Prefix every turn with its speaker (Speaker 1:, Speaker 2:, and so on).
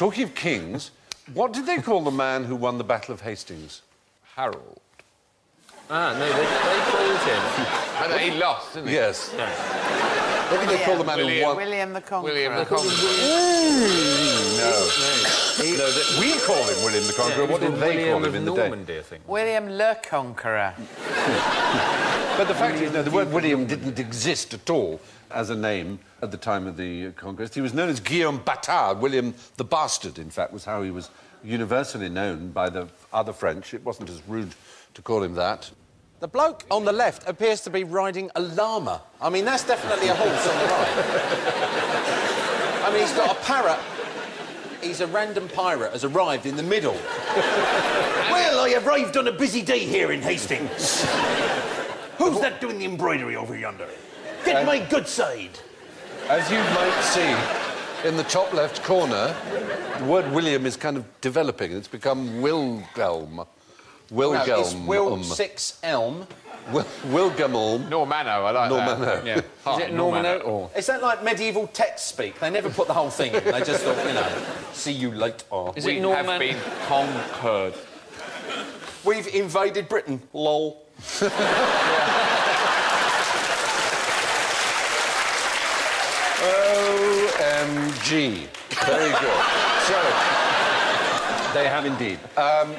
Speaker 1: Talking of kings, what did they call the man who won the Battle of Hastings?
Speaker 2: Harold.
Speaker 3: Ah, no, they, they called him.
Speaker 2: And he lost, didn't he?
Speaker 1: Yes. What did they call the man who won?
Speaker 4: William the Conqueror.
Speaker 2: William the Conqueror.
Speaker 1: No. no, that we call him William the Conqueror. what did they
Speaker 3: William
Speaker 1: call him in the
Speaker 3: Normandy, I think.
Speaker 4: William Le Conqueror.
Speaker 1: But the fact is, no, the word William didn't exist at all as a name at the time of the uh, conquest. He was known as Guillaume Bâtard. William the Bastard, in fact, was how he was universally known by the other French. It wasn't as rude to call him that.
Speaker 5: The bloke on the left appears to be riding a llama. I mean, that's definitely a horse on the right. I mean, he's got a parrot. He's a random pirate has arrived in the middle. well, I arrived on a busy day here in Hastings. Who's that doing the embroidery over yonder? Get uh, my good side.
Speaker 1: As you might see in the top left corner, the word William is kind of developing. It's become Wilgelm.
Speaker 5: No, it's
Speaker 1: Wilgelm.
Speaker 5: Will Six Elm.
Speaker 1: Wil- Wilgelm.
Speaker 2: Normano, I like
Speaker 1: Normano.
Speaker 2: that. Yeah.
Speaker 3: Is it Normano or...
Speaker 5: Is that like medieval text speak? They never put the whole thing in. They just thought, you know, see you later.
Speaker 3: Is
Speaker 2: We
Speaker 3: it
Speaker 2: have been conquered.
Speaker 5: We've invaded Britain. Lol.
Speaker 1: OMG. Very good. So, they have indeed. Um,